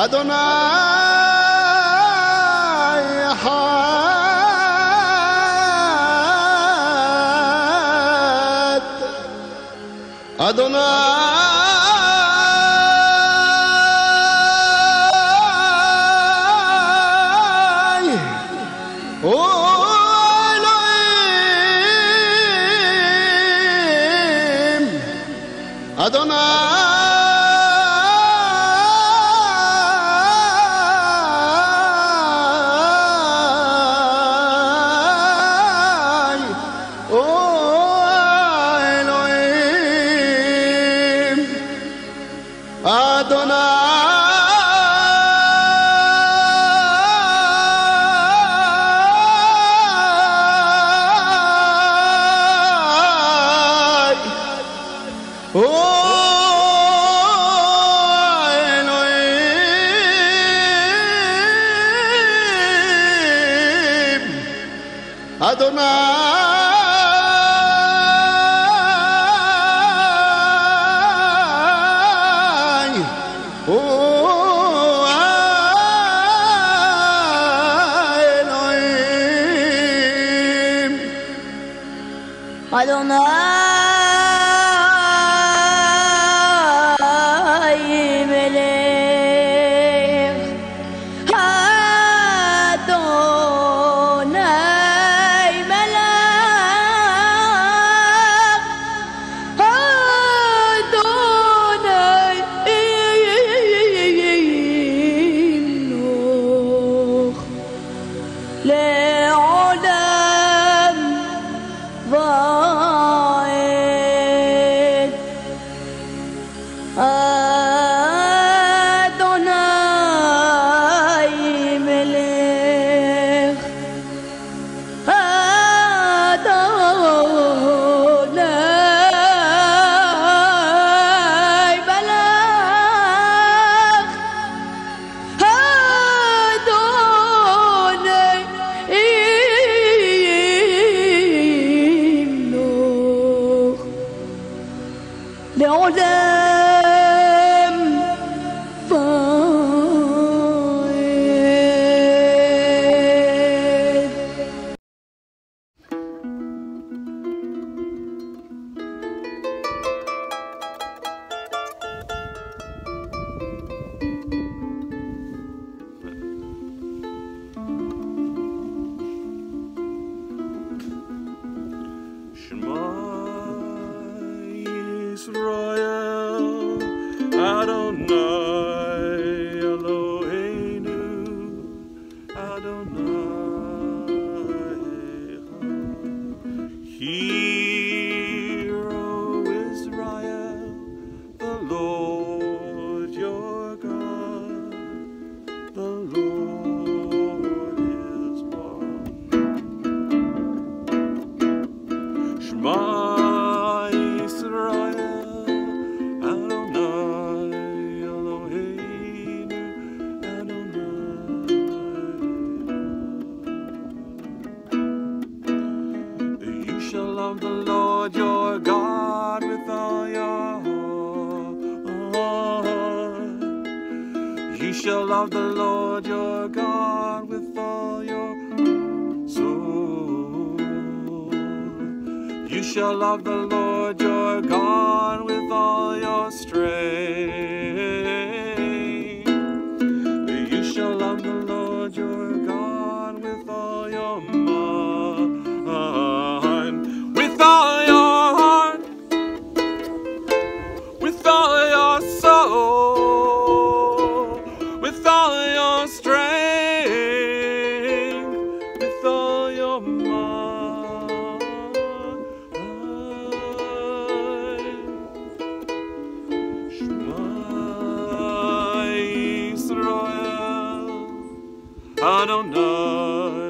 Adonai Had Adonai. Elohim. Adonai. Adonai. Oh, Adonai i don't know. เ人 Yisrael shall love the Lord your God with all your heart You shall love the Lord your God with all your soul. You shall love the Lord your God with all your strength. Adonai.